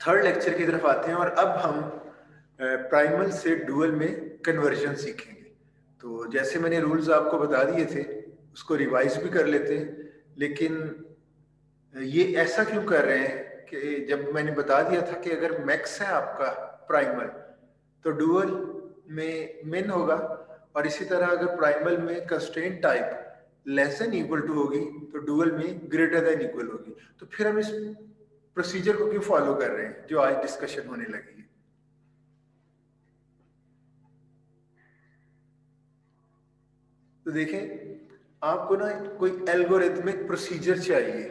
Third lecture की तरफ़ आते हैं और अब हम प्राइमल से डुअल में कन्वर्जन सीखेंगे। तो जैसे मैंने रूल्स आपको बता दिए थे, उसको रिवाइज भी कर लेते हैं, लेकिन ये ऐसा क्यों कर रहे हैं कि जब मैंने बता दिया था कि अगर मैक्स है आपका प्राइमल तो डुअल में मिन होगा और इसी तरह अगर प्राइमल में constant type less than equal to होगी तो डुअल में ग्रेटर देन इक्वल होगी। तो फिर हम इस प्रोसीजर को क्यों फॉलो कर रहे हैं, जो आज डिस्कशन होने लगी है? तो देखें, आपको ना कोई एल्गोरिथमिक प्रोसीजर चाहिए।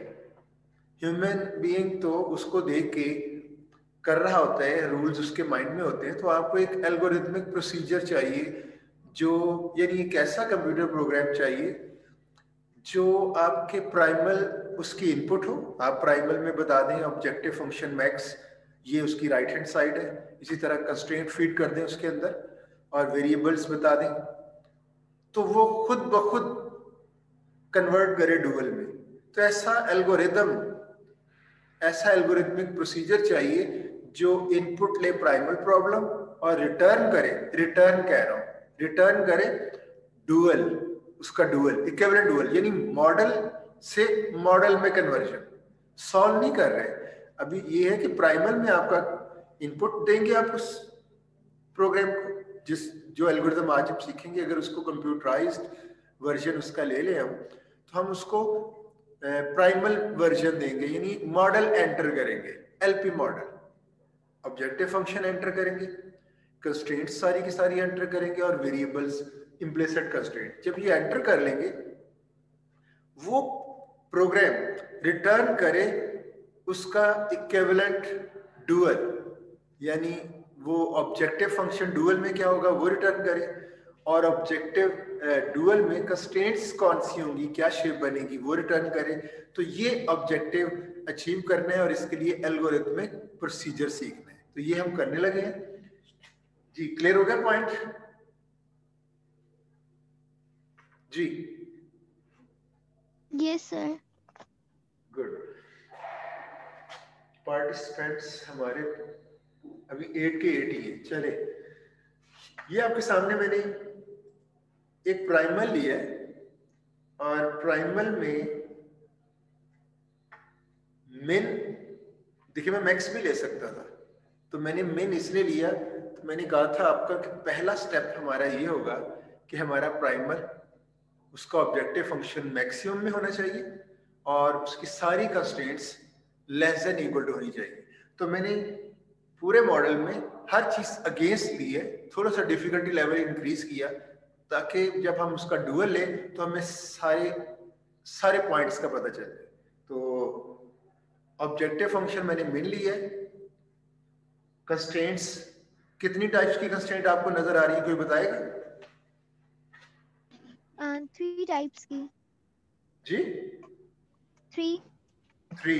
ह्यूमन बीइंग तो उसको देख के कर रहा होता है रूल्स उसके माइंड में होते हैं तो आपको एक एल्गोरिथमिक प्रोसीजर चाहिए, जो यानी एक ऐसा कंप्यूटर प्रोग्राम चाहिए जो आपके प्राइमल उसकी इनपुट हो, आप प्राइमल में बता दें ऑब्जेक्टिव फ़ंक्शन मैक्स ये उसकी राइट हैंड साइड है, इसी तरह कंस्ट्रेंट फ़ीड कर दें उसके अंदर, और वेरिएबल्स बता दें तो वो खुद ब खुद कन्वर्ट करे डुअल में। तो ऐसा एल्गोरिदम ऐसा एल्गोरिथमिक प्रोसीजर चाहिए जो इनपुट ले प्राइमल प्रॉब्लम और रिटर्न करे रिटर्न कह रहा हूँ रिटर्न करे डुअल उसका डुअल इक्विवेलेंट डुअल, यानी मॉडल से मॉडल में कन्वर्जन सॉल्व नहीं कर रहे। अभी ये है कि प्राइमल में आपका इनपुट देंगे आप उस प्रोग्राम को, जिस, जो एल्गोरिथम आज हम सीखेंगे, अगर उसको कंप्यूटराइज्ड वर्जन उसका ले लें हम तो हम उसको प्राइमल वर्जन देंगे, यानी मॉडल एंटर करेंगे LP model objective function enter करेंगे कंस्ट्रेंट सारी की सारी एंटर करेंगे, और वेरिएबल्स इम्प्लिसिट कंस्ट्रेंट जब ये एंटर कर लेंगे, वो प्रोग्राम रिटर्न करे उसका इक्विवेलेंट डुअल यानी वो ऑब्जेक्टिव फ़ंक्शन डुअल में क्या होगा? वो रिटर्न करे। और ऑब्जेक्टिव डुअल में कंस्ट्रेंट्स कौन सी होंगी? क्या शेप बनेगी? वो रिटर्न करे। तो ये ऑब्जेक्टिव अचीव करना है और इसके लिए एल्गोरिथमिक प्रोसीजर सीखना है। तो ये हम करने लगे हैं। जी क्लियर हो गया पॉइंट जी। यस सर गुड पार्टिसिपेंट्स हमारे अभी एट के एट ही है। चले। ये आपके सामने मैंने एक प्राइमल लिया है और प्राइमल में मिन देखिए मैं मैक्स भी ले सकता था। तो मैंने मिन इसलिए लिया तो मैंने कहा था आपका कि पहला स्टेप हमारा ये होगा कि हमारा प्राइमल उसका ऑब्जेक्टिव फ़ंक्शन मैक्सिमम में होना चाहिए और उसकी सारी constants less than equal to होनी चाहिए। तो मैंने पूरे मॉडल में हर चीज़ अगेंस्ट ली है, थोड़ा सा डिफिकल्टी लेवल इंक्रीज किया, ताकि जब हम उसका डुअल लें तो हमें सारे सारे पॉइंट्स का पता चल। तो ऑब्जेक्टिव फ़ंक्शन मैंने मिल ली है। कंस्टेंट्स कितनी टाइप्स की कंस्टेंट आपको नज़र आ रही है, कोई बताएगा? थ्री टाइप्स की। जी। Three three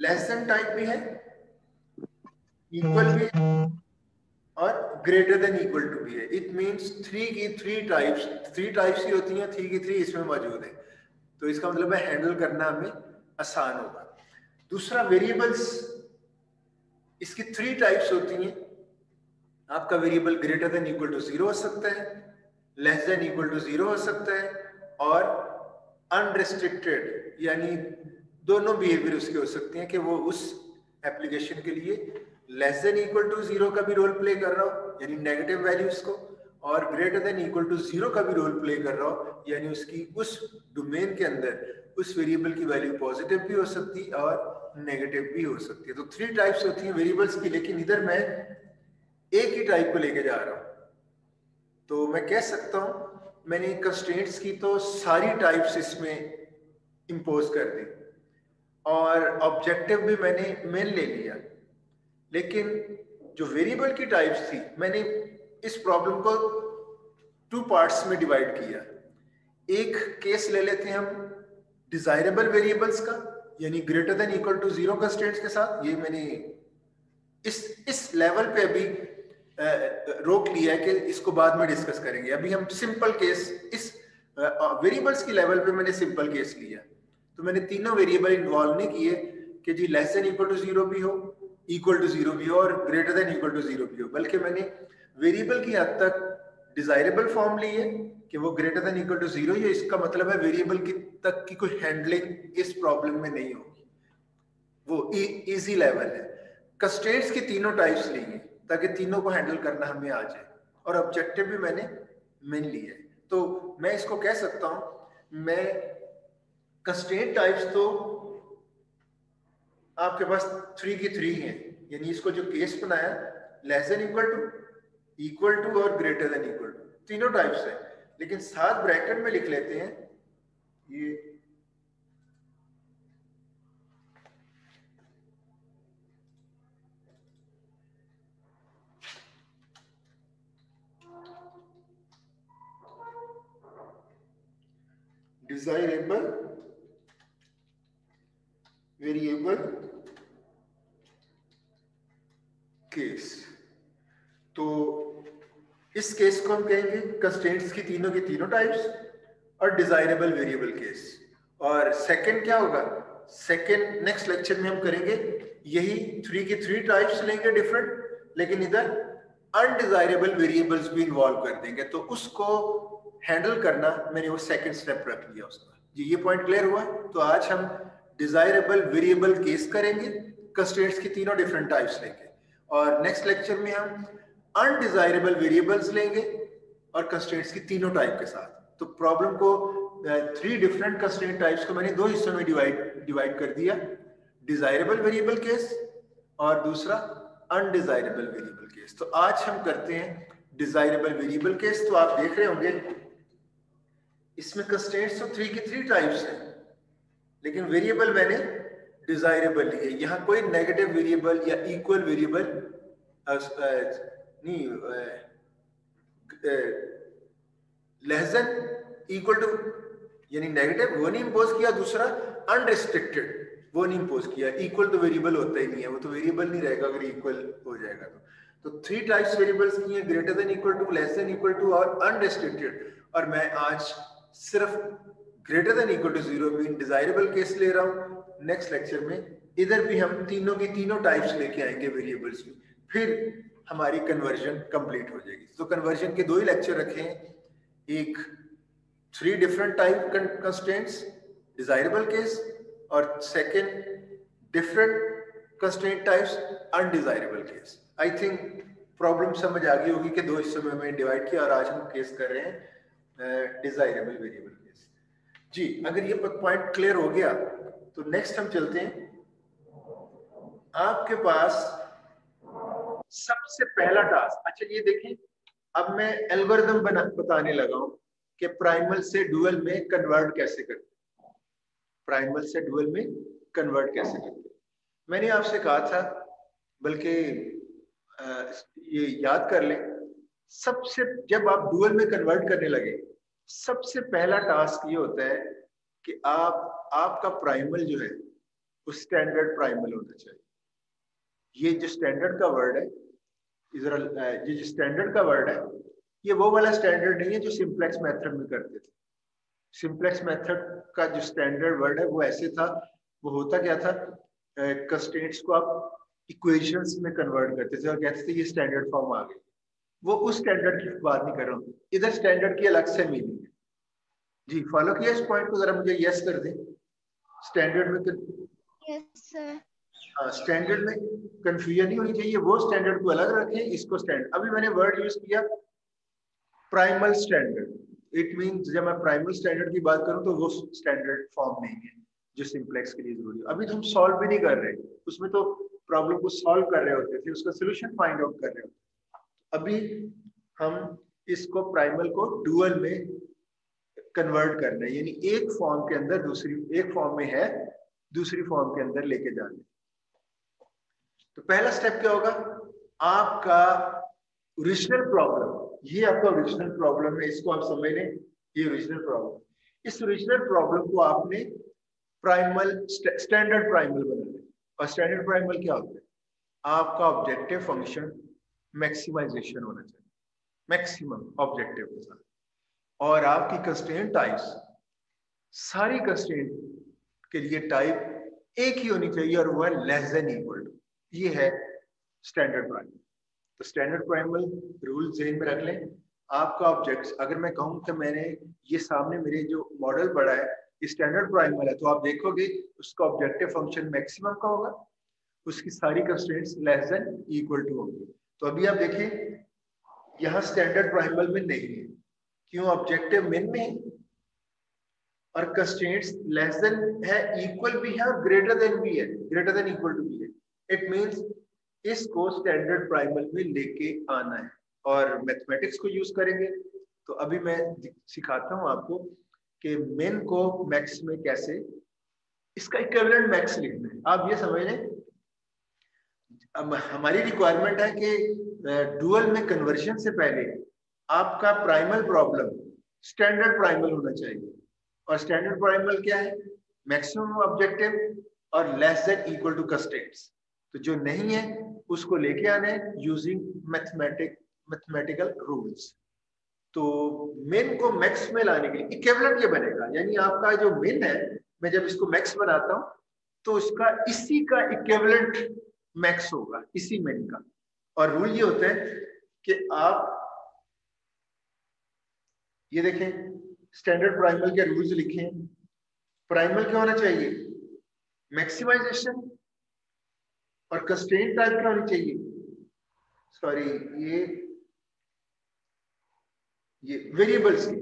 less than type भी है इक्वल भी है और ग्रेटर देन इक्वल टू भी है। इट मींस थ्री की थ्री टाइप्स थ्री टाइप्स ही होती हैं थ्री की थ्री इसमें मौजूद है। तो इसका मतलब है हैंडल करना हमें आसान होगा। दूसरा वेरिएबल्स इसकी थ्री टाइप्स होती हैं। आपका variable greater than equal to zero हो सकता है। Less than equal to zero हो सकता है और अनरिस्ट्रिक्टेड यानी दोनों बिहेवियर उसके हो सकते हैं कि वो उस एप्लीकेशन के लिए less than equal to zero का भी रोल प्ले कर रहा हो, यानी नेगेटिव वैल्यूज़ को और greater than equal to zero का भी रोल प्ले कर रहा हो, यानी उसकी उस डोमेन के अंदर उस वेरिएबल की वैल्यू पॉजिटिव भी हो सकती है और नेगेटिव भी हो सकती है। तो थ्री टाइप्स होती हैं वेरिएबल्स की, लेकिन इधर मैं एक ही टाइप को लेके जा रहा हूँ। तो मैं कह सकता हूँ, मैंने कंस्टेंट्स की तो सारी टाइप्स इसमें इम्पोज कर दी। और ऑब्जेक्टिव भी मैंने मेन ले लिया। लेकिन जो वेरिएबल की टाइप्स थी, मैंने इस प्रॉब्लम को टू पार्ट्स में डिवाइड किया। एक केस ले लेते हैं हम डिजायरेबल वेरिएबल्स का, यानी greater than equal to zero constants के साथ। ये मैंने इस इस लेवल पे अभी रोक लिया है कि इसको बाद में डिस्कस करेंगे। अभी हम सिंपल केस इस वेरिएबल्स की लेवल पे मैंने सिंपल केस लिया। तो मैंने तीनों वेरिएबल इन्वॉल्व नहीं किए कि जी less than equal to zero भी हो इक्वल टू ज़ीरो भी हो और greater than equal to zero भी हो। बल्कि मैंने वेरिएबल की हद तक डिजायरेबल फॉर्म ली है कि वो greater than equal to zero ये इसका मतलब है वेरिएबल की तक की कोई हैंडलिंग इस प्रॉब्लम में नहीं होगी। वो इजी e, लेवल है। कस्टेट्स की तीनों टाइप्स ली है ताकि तीनों को हैंडल करना हमें आ जाए। और ऑब्जेक्टिव भी मैंने मेन लिया है। तो मैं इसको कह सकता हूँ, मैं कंस्टेंट टाइप्स तो आपके पास थ्री की थ्री है। यानी इसको जो केस बनाया less than equal to equal to और ग्रेटर देन इक्वल टू तीनों टाइप्स है। लेकिन सात ब्रैकेट में लिख लेते हैं, ये desirable. वेरिएबल केस तो इस केस को हम कहेंगे कंस्टेंट्स की तीनों की तीनों टाइप्स और डिजायरेबल वेरिएबल केस और सेकंड क्या होगा? सेकंड नेक्स्ट लेक्चर में हम करेंगे यही थ्री की थ्री टाइप्स लेंगे डिफरेंट लेकिन इधर अनडिजायरेबल वेरिएबल्स भी इन्वॉल्व कर देंगे। तो उसको हैंडल करना, मैंने वो सेकंड स्टेप रख लिया उसका। जी, ये पॉइंट क्लियर हुआ? तो आज हम डिजायरेबल वेरिएबल केस करेंगे कंस्ट्रेंट्स की तीनों डिफरेंट टाइप्स लेंगे। और नेक्स्ट लेक्चर में हम अनडिजायरेबल वेरिएबल्स लेंगे और कंस्ट्रेंट्स की तीनों टाइप के साथ। तो प्रॉब्लम को थ्री डिफरेंट कंस्ट्रेंट टाइप्स को मैंने दो हिस्सों में डिवाइड डिवाइड कर दिया। डिजायरेबल वेरिएबल केस और दूसरा अनडिजायरेबल वेरिएबल केस तो आज हम करते हैं डिजायरेबल वेरिएबल केस तो आप देख रहे होंगे इसमें कंस्टेंट्स तो थ्री की थ्री टाइप्स हैं, लेकिन वेरिएबल मैंने डिजायरेबल लिए यहाँ कोई नेगेटिव वेरिएबल या इक्वल वेरिएबल नहीं लेसन इक्वल टू यानी नेगेटिव वो नहीं इम्पोज किया, दूसरा अनरिस्ट्रिक्टेड वो नहीं इम्पोज किया। इक्वल तो वेरिएबल होता ही नहीं है, वो तो वेरिएबल नहीं रहेगा अगर इक्वल हो जाएगा तो। तो थ्री टाइप्स वेरिएबल्स की हैं greater than equal to less than equal to और अनरिस्ट्रिक्टेड और मैं आज सिर्फ़ greater than equal to zero mean desirable case ले रहा हूँ। नेक्स्ट लेक्चर में इधर भी हम तीनों की तीनों टाइप्स लेके आएँगे वेरिएबल्स में। फिर हमारी कन्वर्जन कंप्लीट हो जाएगी। तो कन्वर्जन के दो ही लेक्चर रखे हैं। एक three different type constants desirable case और second different constant types undesirable case I think problem समझ आ गई होगी कि दो हिस्सों में हमें डिवाइड किया और आज हम केस कर रहे हैं। डिजायरेबल वेरिएबल केस जी, अगर ये पॉइंट क्लियर हो गया तो नेक्स्ट हम चलते हैं। आपके पास सबसे पहला टास्क अच्छा ये देखें, अब मैं एल्गोरिदम बताने लगा हूँ कि प्राइमल से डुअल में कन्वर्ट कैसे करते प्राइमल से डुअल में कन्वर्ट कैसे करते मैंने आपसे कहा था, बल्कि ये याद कर लें सबसे जब आप डुअल में कन्वर्ट करने लगे, सबसे पहला टास्क ये होता है कि आप, आपका प्राइमल जो है वो स्टैंडर्ड प्राइमल होना चाहिए। ये जो स्टैंडर्ड का वर्ड है ये जो स्टैंडर्ड का वर्ड है, ये वो वाला स्टैंडर्ड नहीं है जो सिंप्लेक्स मेथड में करते थे। सिंप्लेक्स मेथड का जो स्टैंडर्ड वर्ड है, वो ऐसे था, वो होता क्या था कंस्टेंट्स को आप इक्वेशंस में कन्वर्ट करते थे और कहते थे ये स्टैंडर्ड फॉर्म आ गई वो उस स्टैंडर्ड की बात नहीं कर रहा हूँ। इधर स्टैंडर्ड की अलग से मीनिंग है। जी फॉलो किया इस पॉइंट को? जरा मुझे यस कर दे। स्टैंडर्ड में यस हाँ स्टैंडर्ड में कंफ्यूजन नहीं होनी चाहिए। वो स्टैंडर्ड को अलग रखें इसको स्टैंडर्ड अभी मैंने वर्ड यूज़ किया प्राइमल स्टैंडर्ड इट मीन जब मैं प्राइमल स्टैंडर्ड की बात करूँ तो वो स्टैंडर्ड फॉर्म नहीं है जो सिंप्लेक्स के लिए ज़रूरी है। अभी तो हम सॉल्व भी नहीं कर रहे। उसमें तो प्रॉब्लम को सॉल्व कर रहे होते थे उसका सोल्यूशन फाइंड आउट कर रहे होते अभी हम इसको प्राइमल को डुअल में कन्वर्ट करना है। यानी एक फॉर्म के अंदर दूसरी, एक फॉर्म में है, दूसरी फॉर्म के अंदर लेके जाना तो पहला स्टेप क्या होगा? आपका ओरिजिनल प्रॉब्लम ये आपका ओरिजिनल प्रॉब्लम है, इसको आप समझ लें ये ओरिजिनल प्रॉब्लम इस ओरिजिनल प्रॉब्लम को आपने प्राइमल स्टैंडर्ड प्राइमल बनाना और स्टैंडर्ड प्राइमल क्या होता है? आपका ऑब्जेक्टिव फ़ंक्शन मैक्सिमाइजेशन होना चाहिए। मैक्सिमम ऑब्जेक्टिव के साथ। और आपकी कंस्टेंट टाइप्स सारी कंस्टेंट के लिए टाइप एक ही होनी चाहिए और वो है लेस देन इक्वल टू ये है स्टैंडर्ड प्राइमल तो स्टैंडर्ड प्राइमल रूल जेन में रख लें। आपका ऑब्जेक्ट अगर मैं कहूँ कि मैंने ये सामने मेरे जो मॉडल पड़ा है स्टैंडर्ड प्राइमल है तो आप देखोगे उसका ऑब्जेक्टिव फ़ंक्शन मैक्सिमम का होगा। उसकी सारी constants less than equal to होंगी। तो अभी आप देखें, यहाँ स्टैंडर्ड प्राइमल में नहीं है। क्यों? ऑब्जेक्टिव मिन में और कंस्टेंट्स लेस देन है इक्वल भी है और ग्रेटर देन भी है। ग्रेटर देन इक्वल टू भी है। इट मींस इसको स्टैंडर्ड प्राइमल में लेके आना है। और मैथमेटिक्स को यूज़ करेंगे। तो अभी मैं सिखाता हूँ आपको कि मेन को मैक्स में कैसे, इसका इक्विवेलेंट मैक्स लिखना है। आप ये समझ लें हमारी रिक्वायरमेंट है कि डुअल में कन्वर्जन से पहले आपका प्राइमल प्रॉब्लम स्टैंडर्ड प्राइमल होना चाहिए। और स्टैंडर्ड प्राइमल क्या है? मैक्सिमम ऑब्जेक्टिव और less than equal to constants तो जो नहीं है, उसको लेके आने यूजिंग मैथमेटिक मैथमेटिकल रूल्स तो मेन को मैक्स में लाने के लिए इक्विवेलेंट ये बनेगा। यानी आपका जो मेन है, मैं जब इसको मैक्स बनाता हूँ तो इसका इसी का इक्विवेलेंट मैक्स होगा, इसी मेन का। और रूल ये होता है कि आप, ये देखें स्टैंडर्ड प्राइमल के रूल्स लिखे। प्राइमल क्या होना चाहिए? मैक्सिमाइजेशन और कंस्ट्रेंट टाइप क्या होनी चाहिए? सॉरी ये ये वेरिएबल्स की।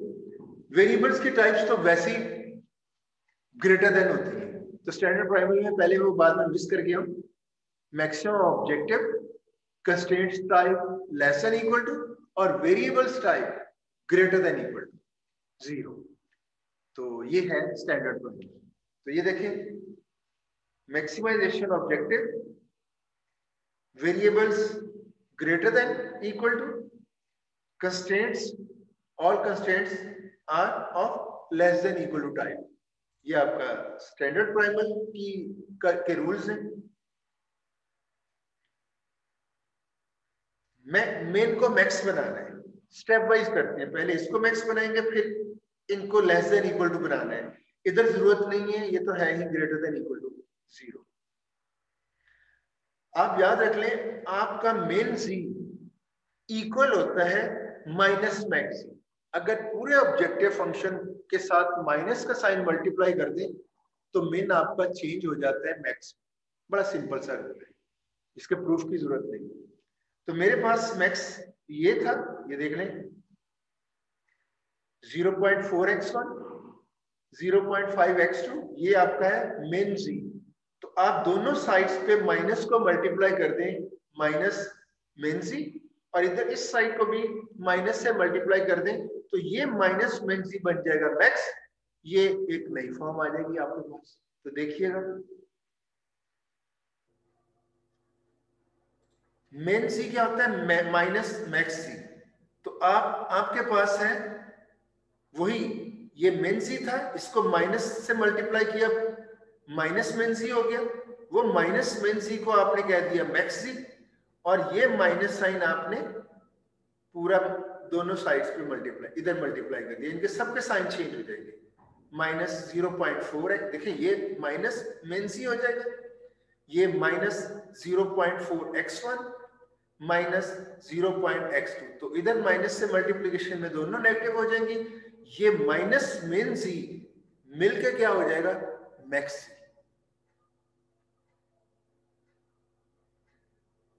वेरिएबल्स की टाइप्स तो वैसे ही ग्रेटर देन होती है। तो स्टैंडर्ड प्राइमल में पहले वो बाद में मिस कर गया हूँ maximum objective constraints type less than equal to और variables type greater than equal to zero तो ये है स्टैंडर्ड प्राइमरी तो ये देखें maximization objective variables greater than equal to, constraints, all constraints are of less than equal to type. ये आपका standard primal की, के रूल्स हैं। मेन को मैक्स बनाना है। स्टेप वाइज करते हैं। पहले इसको मैक्स बनाएँगे, फिर इनको लेस देन इक्वल टू बनाना है। इधर ज़रूरत नहीं है, ये तो है ही greater than equal to zero आप याद रख लें, आपका मेन सी इक्वल होता है माइनस मैक्स अगर पूरे ऑब्जेक्टिव फ़ंक्शन के साथ माइनस का साइन मल्टीप्लाई कर दें तो मेन आपका चेंज हो जाता है मैक्स बड़ा सिंपल सा है। इसके प्रूफ की ज़रूरत नहीं। तो मेरे पास मैक्स ये था, ये देख लें। 0.4 x1 0.5 x2 ये आपका है मेन जी तो आप दोनों साइड्स पे माइनस को मल्टीप्लाई कर दें माइनस मेन सी और इधर इस साइड को भी माइनस से मल्टीप्लाई कर दें तो ये माइनस मेन सी बन जाएगा। मैक्स ये एक नई फॉर्म आ जाएगी आपके पास। तो देखिएगा। मेन सी क्या होता है? माइनस मैक्स सी तो आप, आपके पास है वही, ये मेन सी था, इसको माइनस से मल्टीप्लाई किया माइनस मेन सी हो गया। वो माइनस मेन सी को आपने कह दिया मैक्स सी और ये माइनस साइन आपने पूरा दोनों साइड्स पे मल्टीप्लाई इधर मल्टीप्लाई कर दिया। इनके सबके साइन चेंज हो जाएँगे। माइनस ज़ीरो पॉइंट फोर है। देखिए, ये माइनस मेन सी हो जाएगा। ये minus zero point four x one minus zero point x two. तो इधर माइनस से मल्टीप्लीकेशन में दोनों नेगेटिव हो जाएँगी। ये माइनस मेन सी मिलके क्या हो जाएगा? मैक्स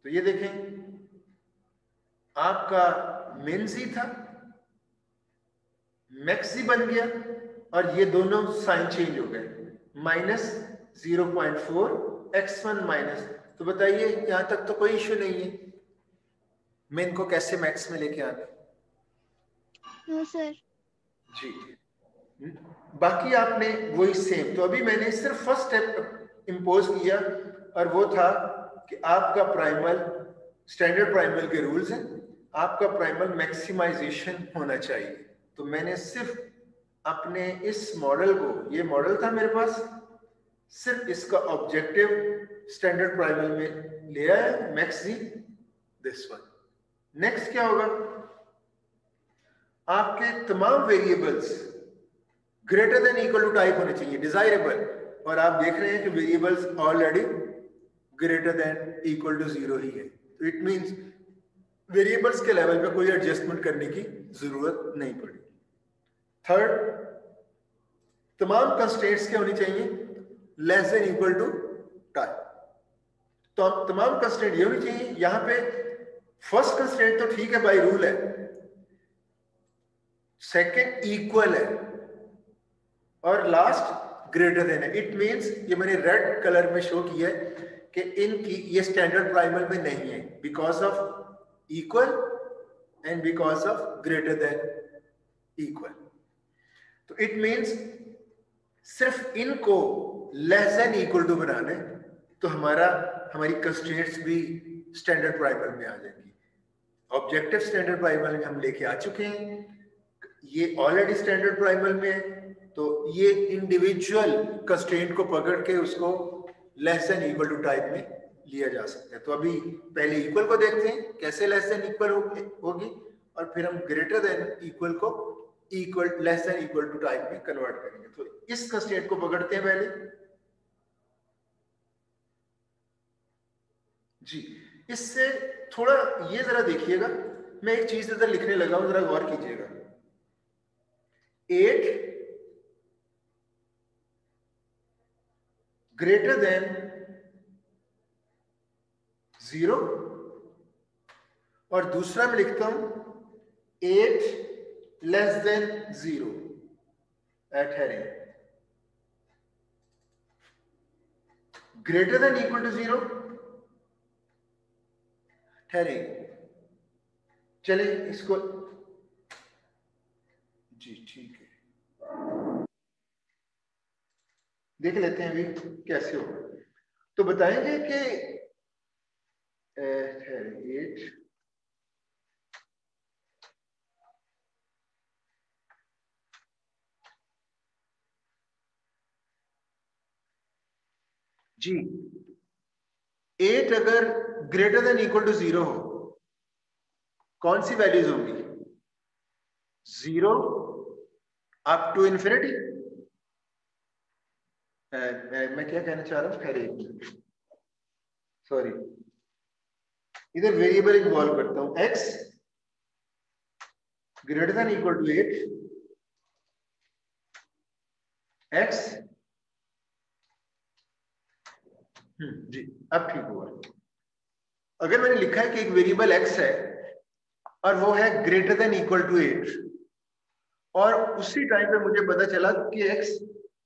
तो ये देखें, आपका मेन्सी था मैक्सी बन गया, और ये दोनों साइन चेंज हो गए। Minus zero point four, x one minus. तो बताइए, यहाँ तक तो कोई इश्यू नहीं है। मैं इनको कैसे मैक्स में लेके आना? No sir ji. बाकी आपने वही सेम तो अभी मैंने सिर्फ़ फ़र्स्ट स्टेप इम्पोज किया और वो था कि आपका प्राइमल स्टैंडर्ड प्राइमल के रूल्स हैं। आपका प्राइमल मैक्सिमाइजेशन होना चाहिए। तो मैंने सिर्फ़ अपने इस मॉडल को ये मॉडल था मेरे पास सिर्फ़ इसका ऑब्जेक्टिव स्टैंडर्ड प्राइमल में ले आया मैक्स दिस वन नेक्स्ट क्या होगा? आपके तमाम variables greater than equal to type होने चाहिए डिजायरेबल और आप देख रहे हैं कि variables already greater than equal to zero ही है। तो इट मींस वेरिएबल्स के लेवल पे कोई एडजस्टमेंट करने की ज़रूरत नहीं पड़ी। थर्ड तमाम कंस्टेंट्स क्या होनी चाहिए? Less than equal to type तो तमाम कंस्टेंट ये होनी चाहिए, यहाँ पे फ़र्स्ट कंस्टेंट तो ठीक है बाई रूल है। सेकंड इक्वल है। और लास्ट ग्रेटर देन है। इट मींस ये मैंने रेड कलर में शो किया है कि इनकी ये स्टैंडर्ड प्राइमल में नहीं है। Because of equal and because of greater than equal तो इट मींस सिर्फ़ इनको लेस देन इक्वल टू बनाने तो हमारा, हमारी कंस्टेंट्स भी स्टैंडर्ड प्राइमल में आ जाएँगी। ऑब्जेक्टिव स्टैंडर्ड प्राइमल में हम लेके आ चुके हैं। ये ऑलरेडी स्टैंडर्ड प्राइमल में है तो ये इंडिविजुअल कंस्टेंट को पकड़ के उसको less than equal to type में लिया जा सकता है। तो अभी पहले इक्वल को देखते हैं, कैसे लेस देन इक्वल होगी, और फिर हम ग्रेटर देन इक्वल को equal less than equal to type में कन्वर्ट करेंगे। तो इस कंस्टेंट को पकड़ते हैं पहले। जी। इससे थोड़ा ये जरा देखिएगा, मैं एक चीज़ इधर लिखने लगा हूँ, जरा गौर कीजिएगा। एट ग्रेटर देन ज़ीरो और दूसरा मैं लिखता हूँ eight less than zero eight greater than equal to zero ठहरे चले इसको जी, ठीक है। देख लेते हैं अभी कैसे होगा। तो बताएँगे कि एट जी। एट अगर greater than equal to zero हो, कौन सी वैल्यूज़ होंगी? ज़ीरो अप टू इंफिनिटी मैं क्या कहना चाह रहा हूँ? खैर सॉरी इधर वेरिएबल इन्वॉल्व करता हूँ। X greater than equal to eight x जी, अब ठीक हुआ। अगर मैंने लिखा है कि एक वेरिएबल एक्स है, और वो है greater than equal to eight और उसी टाइम पे मुझे पता चला कि x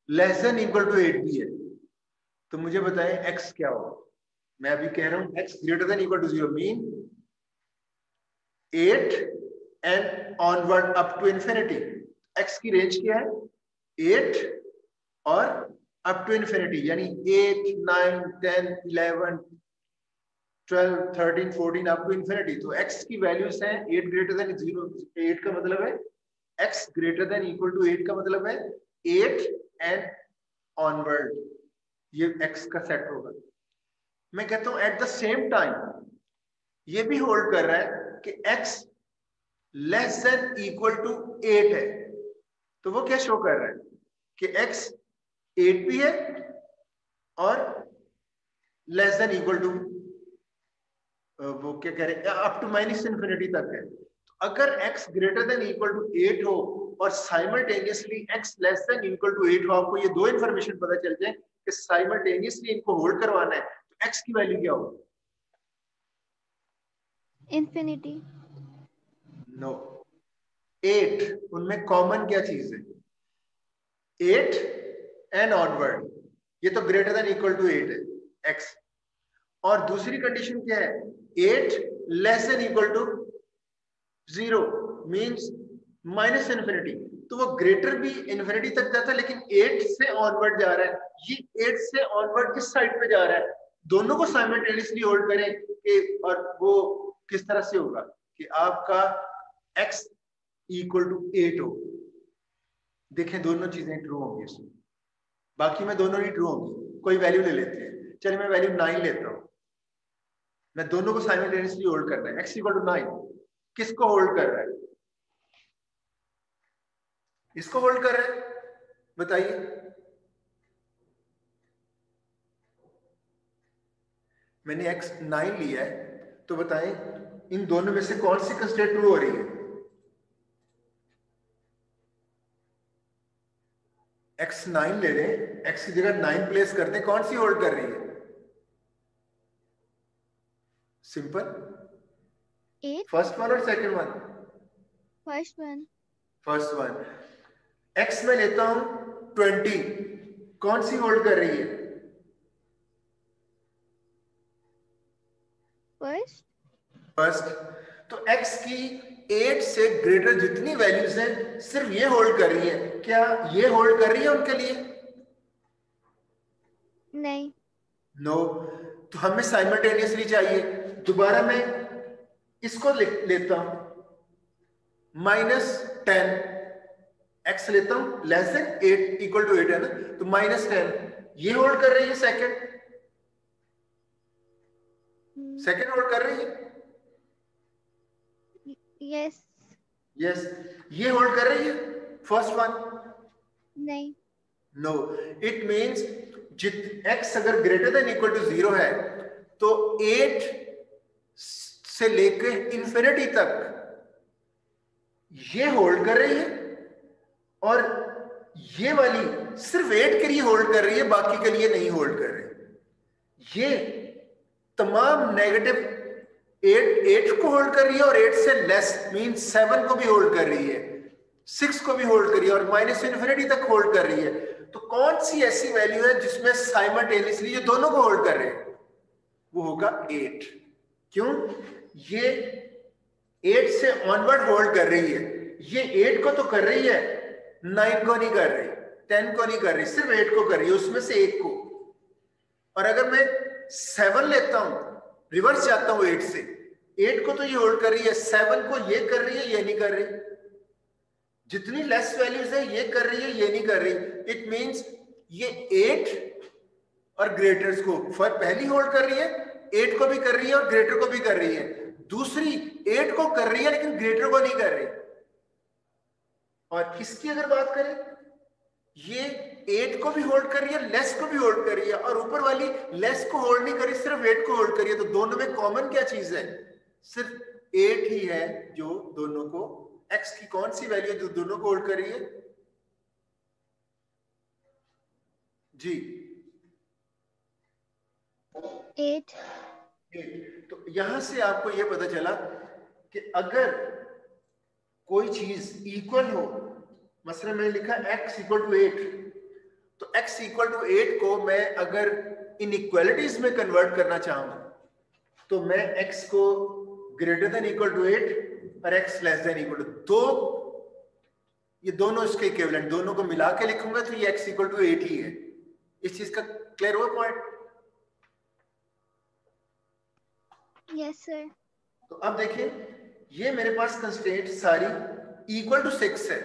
less than equal to eight भी है तो मुझे बताएँ एक्स क्या होगा। मैं अभी कह रहा हूँ x greater than equal to zero mean eight and onward up to infinity x की रेंज क्या है? एट और अप टू इंफिनिटी यानी eight nine ten eleven twelve thirteen fourteen up to infinity तो एक्स की वैल्यूज़ हैं eight greater than zero eight का मतलब है x greater than equal to eight का मतलब है एट एंड ऑनवर्ड ये एक्स का सेट होगा। मैं कहता हूँ एट द सेम टाइम ये भी होल्ड कर रहा है कि x less than equal to eight है। तो वो क्या शो कर रहा है कि एक्स एट भी है और लेस देन इक्वल टू वो क्या कह रहे हैं अप टू माइनस इंफिनिटी तक है। तो अगर x greater than equal to eight हो और simultaneously x less than equal to eight हो आपको ये दो इंफॉर्मेशन पता चल जाए कि साइमल्टेनियसली इनको होल्ड करवाना है तो x की वैल्यू क्या होगी? इंफिनिटी नो एट उनमें कॉमन क्या चीज़ है? एट एंड ऑनवर्ड ये तो greater than equal to eight है एक्स और दूसरी कंडीशन क्या है? Eight less than equal to zero means minus infinity तो वो ग्रेटर भी इन्फिनिटी तक जाता है, लेकिन एट से ऑनवर्ड जा रहा है। ये एट से ऑनवर्ड किस साइड पे जा रहा है? दोनों को साइमल्टेनियसली होल्ड करें कि और वो किस तरह से होगा? कि आपका x इक्वल टू एट हो। देखें दोनों चीज़ें ट्रू होंगी इसमें। बाकी में दोनों ही ट्रू होंगी। कोई वैल्यू ले लेते हैं। चलिए मैं वैल्यू नाइन लेता हूँ। मैं दोनों को साइमल्टेनियसली होल्ड कर रहा है। एक्स इक्वल टू नाइन किसको होल्ड कर रहा है? इसको होल्ड कर रहा है? बताइए। मैंने एक्स नाइन लिया है तो बताएँ, इन दोनों में से कौन सी कंस्टेंट ट्रू हो रही है? एक्स नाइन ले लें एक्स की जगह नाइन प्लेस कर दें कौन सी होल्ड कर रही है? सिंपल फ़र्स्ट वन और second one first one first one x में लेता हूँ ट्वेंटी कौन सी होल्ड कर रही है? फ़र्स्ट फ़र्स्ट तो x की 8 से ग्रेटर जितनी वैल्यूज़ हैं सिर्फ़ ये होल्ड कर रही है। क्या ये होल्ड कर रही है उनके लिए? नहीं। No no. तो हमें साइमल्टेनियसली चाहिए। दोबारा मैं इसको ले, लेता हूँ। माइनस टेन एक्स लेता हूँ less than eight equal to eight है ना? तो माइनस टेन ये होल्ड कर रही है सेकंड सेकंड होल्ड कर रही है? यस यस ये होल्ड कर रही है? फ़र्स्ट वन नहीं. नो इट मींस जित x अगर greater than equal to zero है तो 8 से लेकर इंफिनिटी तक ये होल्ड कर रही है और ये वाली सिर्फ़ एट के लिए होल्ड कर रही है बाकी के लिए नहीं होल्ड कर रही. ये तमाम नेगेटिव एट एट को होल्ड कर रही है और एट से लेस मीन सेवन को भी होल्ड कर रही है। सिक्स को भी होल्ड कर रही है और माइनस इन्फिनिटी तक होल्ड कर रही है। तो कौन सी ऐसी वैल्यू है जिसमें साइमल्टेनियसली ये दोनों को होल्ड कर रहे हैं? वो होगा एट क्यों? ये एट से ऑनवर्ड होल्ड कर रही है। ये एट को तो कर रही है। नाइन को नहीं कर रही। टेन को नहीं कर रही। सिर्फ़ एट को कर रही है। उसमें से एक को। और अगर मैं सेवन लेता हूँ रिवर्स जाता हूँ एट से। एट को तो ये होल्ड कर रही है सेवन को ये कर रही है, ये नहीं कर रही। जितनी लेस वैल्यूज़ है, ये कर रही है, ये नहीं कर रही। इट मींस ये एट और ग्रेटर्स को फ़र्क पहली होल्ड कर रही है एट को भी कर रही है और ग्रेटर को भी कर रही है। दूसरी एट को कर रही है, लेकिन ग्रेटर को नहीं कर रही। और इसकी अगर बात करें ये एट को भी होल्ड कर रही है लेस को भी होल्ड कर रही है और ऊपर वाली लेस को होल्ड नहीं कर रही सिर्फ़ एट को होल्ड कर रही है। तो दोनों में कॉमन क्या चीज़ है? सिर्फ़ एट ही है जो दोनों को एक्स की कौन सी वैल्यू है जो दोनों को होल्ड कर रही है? जी। एट तो यहाँ से आपको यह पता चला कि अगर कोई चीज़ इक्वल हो मसला मैंने लिखा x इक्वल टू एट तो x इक्वल टू एट को मैं अगर इन इक्वलिटीज में कन्वर्ट करना चाहूँ तो मैं x को greater than equal to eight और x less than equal to दो. ये दोनों इसके इक्विवेलेंट दोनों को मिला के लिखूँगा तो ये x इक्वल टू एट ही है. इस चीज़ का क्लियर हुआ पॉइंट यस सर तो अब देखिए ये मेरे पास कंस्टेंट सारी इक्वल टू सिक्स है.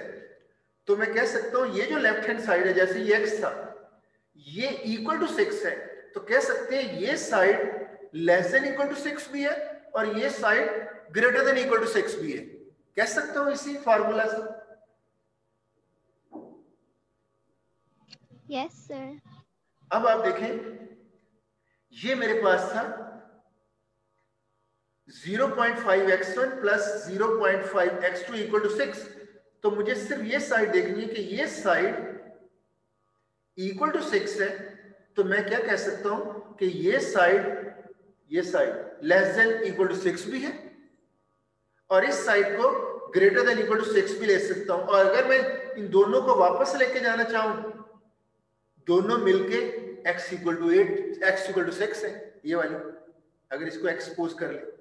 तो मैं कह सकता हूँ ये जो लेफ़्ट हैंड साइड है जैसे ये एक्स था ये इक्वल टू सिक्स है। तो कह सकते हैं ये side less than equal to six भी है और ये side greater than equal to six भी है। कह सकते हो इसी फार्मूला से? यस सर अब आप देखें ये मेरे पास था 0.5 x1 plus 0.5 x2 equal to six तो मुझे सिर्फ़ ये साइड देखनी है कि ये साइड इक्वल टू सिक्स है। तो मैं क्या कह सकता हूँ कि ये साइड ये side less than equal to six भी है और इस साइड को greater than equal to six भी ले सकता हूँ। और अगर मैं इन दोनों को वापस लेके जाना चाहूँ, दोनों मिलके x equal to eight x equal to six है, ये वाली, अगर इसको एक्सपोज कर ले।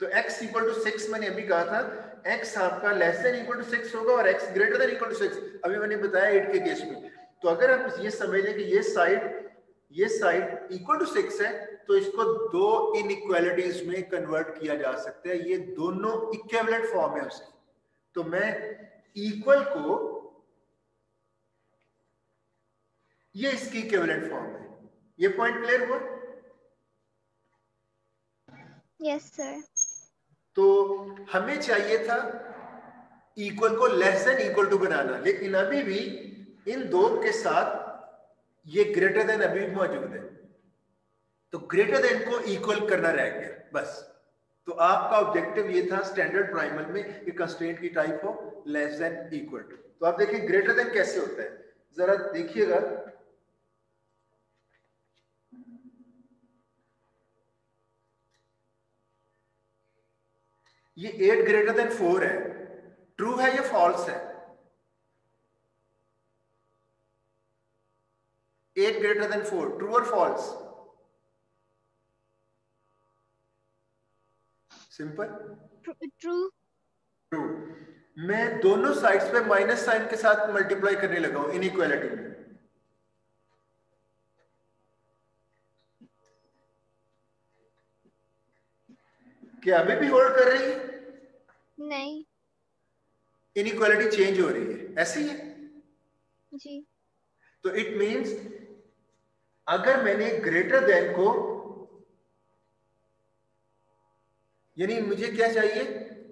तो x इक्वल टू सिक्स मैंने अभी कहा था, x आपका less than equal to six होगा और x greater than equal to six अभी मैंने बताया एट के केस में। तो अगर आप ये समझ लें कि ये साइड ये साइड इक्वल टू सिक्स है तो इसको दो इनइक्वालिटीज में कन्वर्ट किया जा सकता है। ये दोनों इक्वेलेंट फॉर्म है उसकी। तो मैं इक्वल को, ये इसकी इक्वेलेंट फॉर्म है। ये पॉइंट क्लियर हुआ? यस सर तो हमें चाहिए था इक्वल को लेस देन इक्वल टू बनाना। लेकिन अभी भी इन दो के साथ ये ग्रेटर देन अभी भी मौजूद है। तो ग्रेटर देन को इक्वल करना रह गया, बस। तो आपका ऑब्जेक्टिव ये था स्टैंडर्ड प्राइमल में कि कंस्ट्रेंट की टाइप हो लेस देन इक्वल टू तो आप देखिए ग्रेटर देन कैसे होता है। जरा देखिएगा। ये एट ग्रेटर देन फोर है। ट्रू है या फॉल्स है? Eight greater than four true और फॉल्स सिंपल ट्रू ट्रू मैं दोनों साइड्स पे माइनस साइन के साथ मल्टीप्लाई करने लगा हूँ इनइक्वालिटी में। क्या अभी भी होल्ड कर रही है? नहीं। इनइक्वालिटी चेंज हो रही है। ऐसी है? जी। तो इट मींस अगर मैंने ग्रेटर देन को यानी मुझे क्या चाहिए?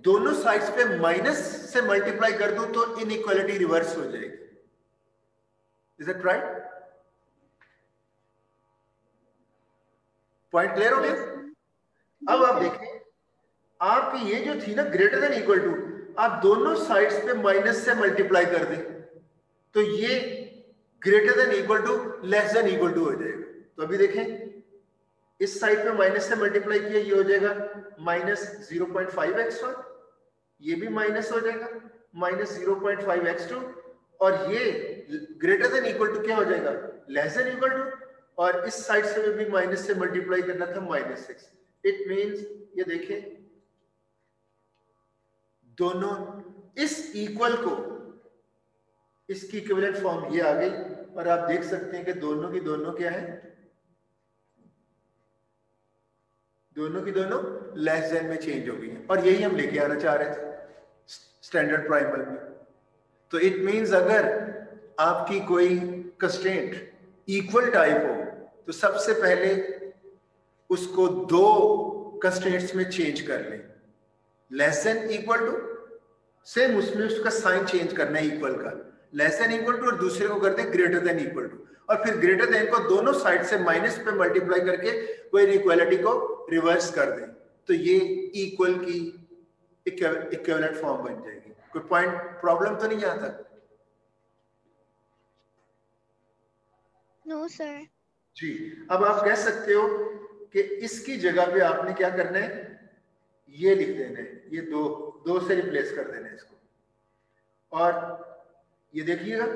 दोनों साइड्स पे माइनस से मल्टीप्लाई कर दूँ तो इनइक्वालिटी रिवर्स हो जाएगी। Is it right point clear हो गया? अब आप देखें आपकी ये जो थी ना ग्रेटर देन इक्वल टू आप दोनों साइड्स पे माइनस से मल्टीप्लाई कर दें तो ये greater than equal to less than equal to हो जाएगा। तो अभी देखें, इस साइड पे माइनस से मल्टीप्लाई किया, ये हो जाएगा minus zero point five x one ये भी माइनस हो जाएगा minus zero point five x two और ये ग्रेटर देन इक्वल टू क्या हो जाएगा? लेस देन इक्वल टू और इस साइड से भी माइनस से मल्टीप्लाई करना था माइनस सिक्स इट मीन्स ये देखें दोनों इस इक्वल को, इसकी इक्विवेलेंट फॉर्म ये आ गई, और आप देख सकते हैं कि दोनों की दोनों क्या है? दोनों की दोनों लेस देन में चेंज हो गई है। और यही हम लेके आना चाह रहे थे स्टैंडर्ड प्राइमल में। तो इट मींस अगर आपकी कोई कंस्टेंट इक्वल टाइप हो तो सबसे पहले उसको दो कंस्टेंट्स में चेंज कर लें। Less than equal to same उसमें उसका साइन चेंज करना है इक्वल का। लेस देन इक्वल टू और दूसरे को कर दें ग्रेटर देन इक्वल टू और फिर ग्रेटर देन को दोनों साइड से माइनस पे मल्टीप्लाई करके वो इनइक्वालिटी को रिवर्स कर दें। तो ये इक्वल की इक्विवेलेंट फॉर्म बन जाएगी। कोई पॉइंट प्रॉब्लम तो नहीं यहाँ तक? No sir ji. अब आप कह सकते हो कि इसकी जगह पे आपने क्या करना है? ये लिख देना है ये दो दो से रिप्लेस कर देना है इसको। और ये देखिएगा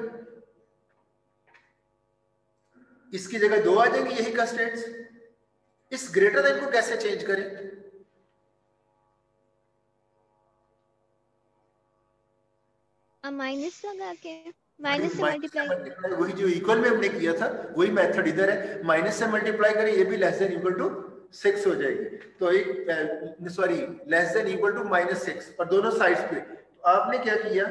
इसकी जगह दो आ जाएँगे यही कंस्टेंट्स इस ग्रेटर देन को कैसे चेंज करें? माइनस लगा के माइनस से मल्टीप्लाई वही जो इक्वल में हमने किया था वही मेथड इधर है। माइनस से मल्टीप्लाई करें ये भी less than equal to six हो जाएगी। तो एक sorry less than equal to minus six और दोनों साइड्स पे। तो आपने क्या किया?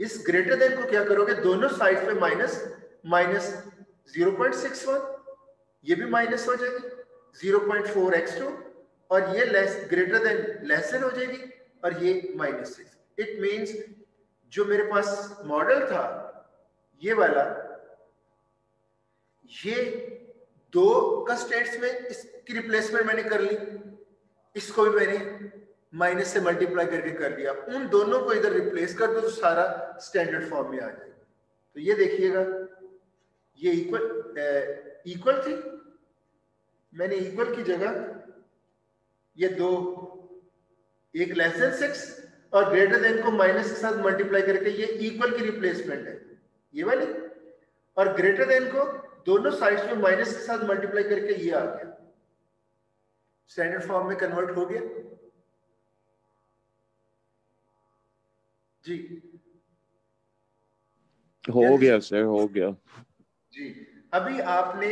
इस ग्रेटर देन को क्या करोगे? दोनों साइड पे minus minus zero point six one ये भी माइनस हो जाएगी। Zero point four x two और ये less greater than less than हो जाएगी और ये माइनस सिक्स इट मीन्स जो मेरे पास मॉडल था, ये वाला, ये दो कंस्टेंट्स में इसकी रिप्लेसमेंट मैंने कर ली। इसको भी मैंने माइनस से मल्टीप्लाई करके कर लिया। उन दोनों को इधर रिप्लेस कर दो तो सारा स्टैंडर्ड फॉर्म में आ जाएगा तो ये देखिएगा। ये इक्वल इक्वल थी। मैंने इक्वल की जगह ये दो, एक लेस देन सिक्स और ग्रेटर देन को माइनस के साथ मल्टीप्लाई करके ये इक्वल की रिप्लेसमेंट है। ये वाली और ग्रेटर देन को दोनों साइड्स में माइनस के साथ मल्टीप्लाई करके ये आ गया। स्टैंडर्ड फॉर्म में कन्वर्ट हो गया। जी। हो गया सर हो गया। जी। अभी आपने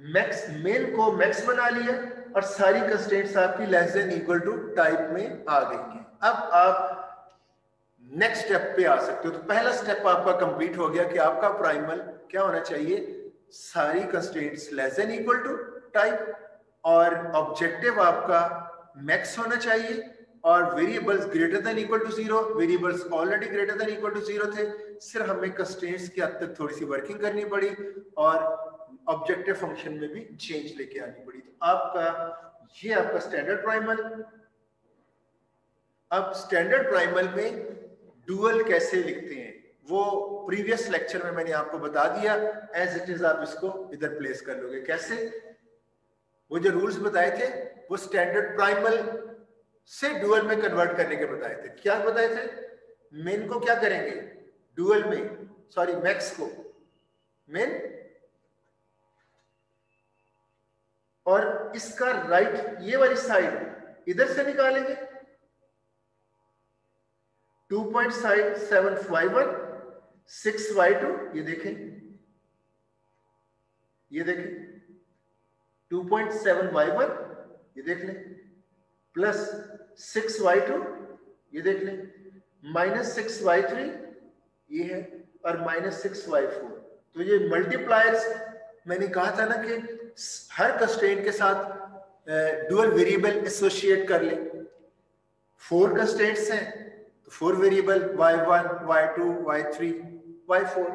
मैक्स मेन को मैक्स बना लिया और सारी कंस्टेंट्स आपकी less than equal to type में आ गई हैं। अब आप नेक्स्ट स्टेप पे आ सकते हो। तो पहला स्टेप आपका कंप्लीट हो गया कि आपका प्राइमल क्या होना चाहिए? सारी constants less than equal to type और ऑब्जेक्टिव आपका मैक्स होना चाहिए और variables greater than equal to zero variables already greater than equal to zero थे, सिर्फ़ हमें कंस्टेंट्स की हद तक थोड़ी सी वर्किंग करनी पड़ी और ऑब्जेक्टिव फ़ंक्शन में भी चेंज लेके आनी पड़ी। तो आपका, ये आपका स्टैंडर्ड प्राइमल अब स्टैंडर्ड प्राइमल में डुअल कैसे लिखते हैं, वो प्रीवियस लेक्चर में मैंने आपको बता दिया एज इट इज़ आप इसको इधर प्लेस कर लोगे। कैसे? वो जो रूल्स बताए थे, वो स्टैंडर्ड प्राइमल से डुअल में कन्वर्ट करने के बताए थे। क्या बताए थे? मेन को क्या करेंगे? डुअल में सॉरी मैक्स को। मेन और इसका राइट ये वाली साइड इधर से निकालेंगे। Two point seven five one six Y two, ये देखें। ये देखें। Two point seven Y one ये देख लें। प्लस सिक्स वाई टू, ये देख लें। माइनस सिक्स वाई थ्री, ये है, और माइनस सिक्स वाई फोर। तो ये मल्टीप्लायर्स मैंने कहा था ना कि हर कंस्ट्रेंट के साथ डुअल वेरिएबल एसोसिएट कर ले। फोर कंस्ट्रेंट्स हैं। Four variable Y one Y two Y three Y four.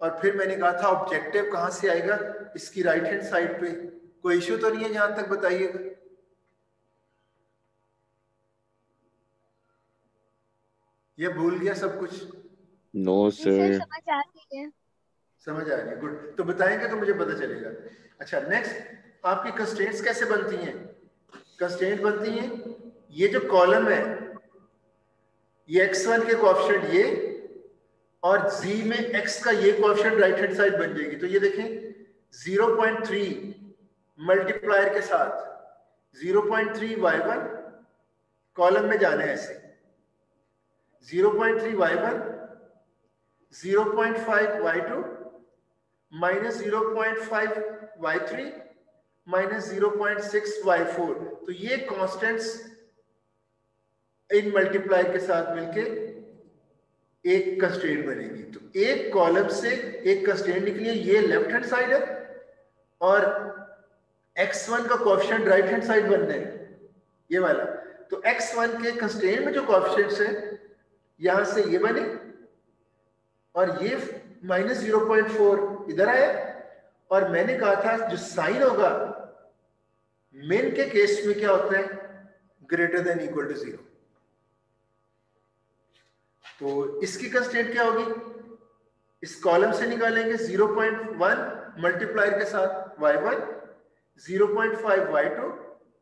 और फिर मैंने कहा था ऑब्जेक्टिव कहाँ से आएगा? इसकी राइट हैंड साइड पे। कोई इश्यू तो नहीं है यहाँ तक बताइएगा। ये भूल गया सब कुछ। नो no, सर समझ आ रही है। समझ आ रही है गुड तो बताएँगे तो मुझे पता चलेगा। अच्छा नेक्स्ट आपकी कंस्ट्रेंट्स कैसे बनती हैं? कंस्ट्रेंट बनती हैं ये जो कॉलम है ये x1 के कोएफिशिएंट ये और z में x का ये कोएफिशिएंट राइट हैंड साइड बन जाएगी। तो ये देखें 0.3 मल्टीप्लायर के साथ 0.3 y1 कॉलम में जाना है ऐसे। 0.3 y1 0.5 y2 minus 0.5 y3 minus 0.6 y4 तो ये कांस्टेंट्स इन मल्टीप्लाई के साथ मिलके एक कंस्ट्रेंट बनेगी। तो एक कॉलम से एक कंस्ट्रेंट निकली ये लेफ़्ट हैंड साइड है और x1 का कोएफिशिएंट राइट हैंड साइड बनना है, ये वाला। तो x1 के कंस्ट्रेंट में जो कोएफिशिएंट्स है, यहाँ से ये बने और ये माइनस ज़ीरो पॉइंट फोर इधर आया और मैंने कहा था जो साइन होगा मेन के केस में क्या होता है? Greater than equal to zero तो इसकी कंस्टेंट क्या होगी? इस कॉलम से निकालेंगे 0.1 मल्टीप्लायर के साथ y1 0.5 y2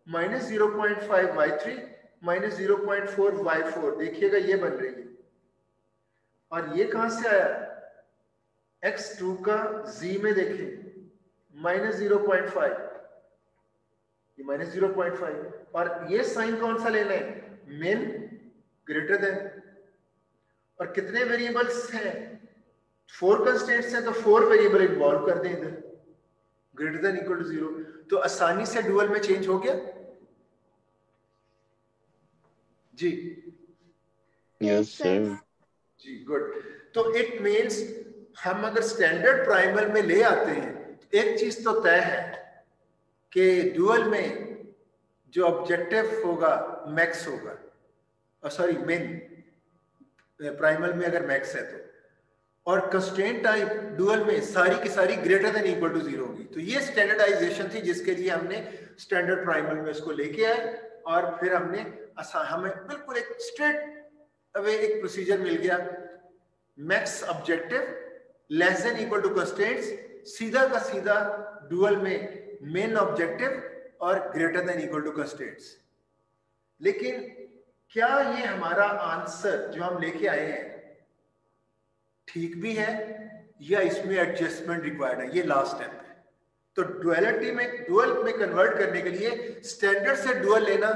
minus zero point five Y three, minus zero point Y four. देखिएगा, ये बन रही है। और ये कहाँ से आया? x2 का z में देखें। Minus zero point five. ये माइनस ज़ीरो पॉइंट फाइव। और ये साइन कौन सा लेना है? Min, greater than. और कितने वेरिएबल्स हैं? फोर कंस्टेंट्स हैं तो फोर वेरिएबल इन्वॉल्व कर दें इधर। Greater than equal to zero तो आसानी से डुअल में चेंज हो गया? जी। यस सर जी गुड तो इट मींस हम अगर स्टैंडर्ड प्राइमल में ले आते हैं तो एक चीज़ तो तय है कि डुअल में जो ऑब्जेक्टिव होगा मैक्स होगा। सॉरी मेन प्राइमल में अगर मैक्स है तो। और कंस्टेंट टाइप डुअल में सारी की सारी greater than equal to zero होगी। तो ये स्टैंडर्डाइजेशन थी जिसके लिए हमने स्टैंडर्ड प्राइमल में इसको लेके आए और फिर हमने हमें बिल्कुल एक स्ट्रेट अवे एक प्रोसीजर मिल गया। Max objective less than equal to constants सीधा का सीधा डुअल में मेन ऑब्जेक्टिव और greater than equal to constants लेकिन क्या ये हमारा आंसर जो हम लेके आए हैं, ठीक भी है या इसमें एडजस्टमेंट रिक्वायर्ड है? ये लास्ट स्टेप है। तो डुअलिटी में डुअल में कन्वर्ट करने के लिए स्टैंडर्ड से डुअल लेना,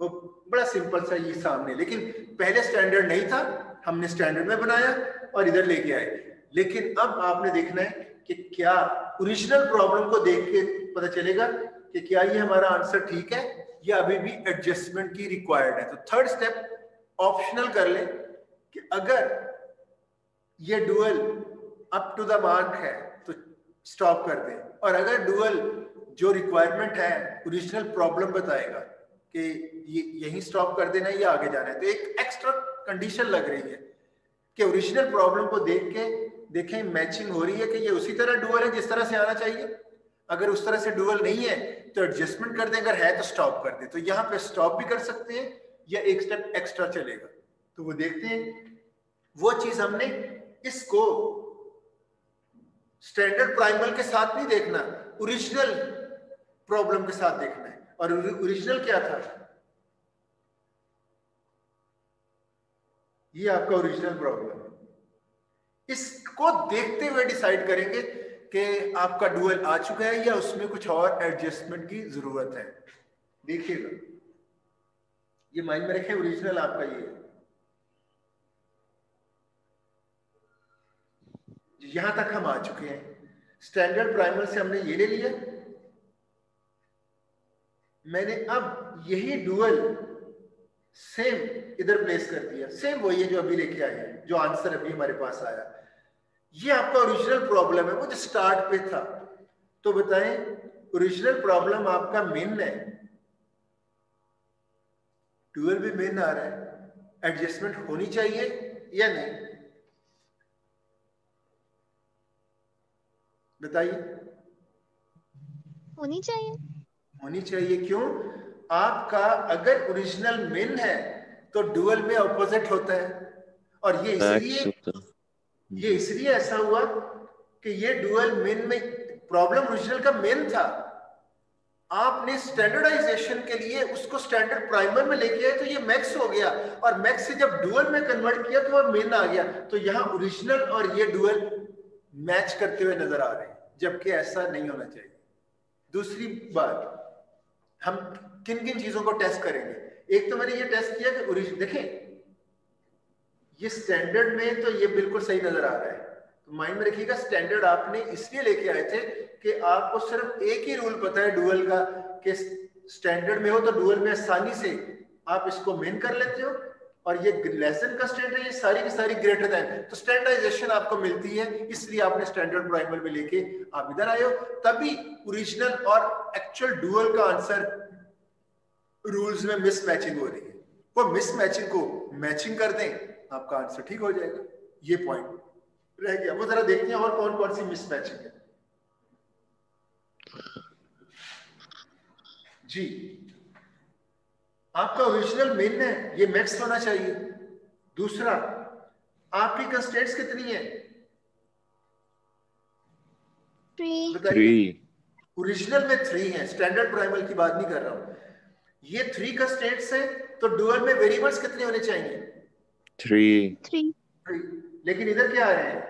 वो बड़ा सिंपल सा ये सामने। लेकिन पहले स्टैंडर्ड नहीं था, हमने स्टैंडर्ड में बनाया और इधर लेके आए। लेकिन अब आपने देखना है कि क्या ओरिजिनल प्रॉब्लम को देख के पता चलेगा कि क्या ये हमारा आंसर ठीक है या अभी भी एडजस्टमेंट की रिक्वायर्ड है तो थर्ड स्टेप ऑप्शनल कर ले कि अगर ये dual up to the mark है तो स्टॉप कर दें। और अगर डुअल जो रिक्वायरमेंट है ओरिजिनल प्रॉब्लम बताएगा कि ये, यहीं स्टॉप कर देना है या आगे जाना है। तो एक एक्स्ट्रा कंडीशन लग रही है कि ओरिजिनल प्रॉब्लम को देख के, देखें मैचिंग हो रही है कि ये उसी तरह डुअल है जिस तरह से आना चाहिए। अगर उस तरह से डुअल नहीं है तो एडजस्टमेंट कर दें, अगर है तो स्टॉप कर दें। तो यहाँ पे स्टॉप भी कर सकते हैं, या एक स्टेप एक्स्ट्रा चलेगा। तो वो देखते हैं, वो चीज़ हमने इसको स्टैंडर्ड प्राइमल के साथ नहीं देखना ओरिजिनल प्रॉब्लम के साथ देखना है। और ओरिजिनल क्या था? ये आपका ओरिजिनल प्रॉब्लम है इसको देखते हुए डिसाइड करेंगे कि आपका डुअल आ चुका है या उसमें कुछ और एडजस्टमेंट की ज़रूरत है? देखिएगा। ये माइंड में रखें ओरिजिनल आपका ये है। यहाँ तक हम आ चुके हैं। स्टैंडर्ड प्राइमर से हमने ये ले लिया। मैंने अब यही डुअल सेम इधर प्लेस कर दिया। सेम वही है जो अभी लेके आए जो आंसर अभी हमारे पास आया। ये आपका ओरिजिनल प्रॉब्लम है वो जो स्टार्ट पे था। तो बताएँ ओरिजिनल प्रॉब्लम आपका मेन है। डुअल भी मेन आ रहा है। एडजस्टमेंट होनी चाहिए या नहीं? बताइए। होनी चाहिए। होनी चाहिए क्यों? आपका अगर ओरिजिनल मेन है तो डुअल में ऑपोजिट होता है। और ये इसलिए ये इसलिए ऐसा हुआ कि ये डुअल मेन में प्रॉब्लम ओरिजिनल का मेन था। आपने स्टैंडर्डाइजेशन के लिए उसको स्टैंडर्ड प्राइमर में लेके आए तो ये मैक्स हो गया। और मैक्स से जब डुअल में कन्वर्ट किया तो वह मेन आ गया। तो यहाँ ओरिजिनल और ये डुअल मैच करते हुए नज़र आ रहे हैं, जबकि ऐसा नहीं होना चाहिए। दूसरी बात, हम किन किन चीज़ों को टेस्ट करेंगे? एक तो मैंने ये टेस्ट किया कि ओरिजिन देखें ये स्टैंडर्ड में तो ये बिल्कुल सही नज़र आ रहा है। तो माइंड में रखिएगा स्टैंडर्ड आपने इसलिए लेके आए थे कि आपको सिर्फ़ एक ही रूल पता है डुअल का कि स्टैंडर्ड में हो तो डुअल में आसानी से आप इसको मेन कर लेते हो। और ये लेसन का स्टैंडर्ड ये सारी की सारी ग्रेटर देन तो स्टैंडर्डाइजेशन आपको मिलती है, इसलिए आपने स्टैंडर्ड प्राइमर में लेके आप इधर आए हो। तभी ओरिजिनल और एक्चुअल डुअल का आंसर रूल्स में मिसमैचिंग हो रही है। वो मिसमैचिंग को मैचिंग कर दें। आपका आंसर ठीक हो जाएगा। ये पॉइंट रह गया। वो जरा देखते हैं और कौन कौन सी मिसमैचिंग है। जी। आपका ओरिजिनल मेन है ये मैक्स होना चाहिए। दूसरा आपकी कंस्टेंट्स कितनी है? ओरिजिनल में थ्री है। स्टैंडर्ड प्राइमल की बात नहीं कर रहा हूँ। ये थ्री कंस्टेंट्स है तो डुअल में वेरिएबल्स कितने होने चाहिए? थ्री थ्री लेकिन इधर क्या आ रहे हैं?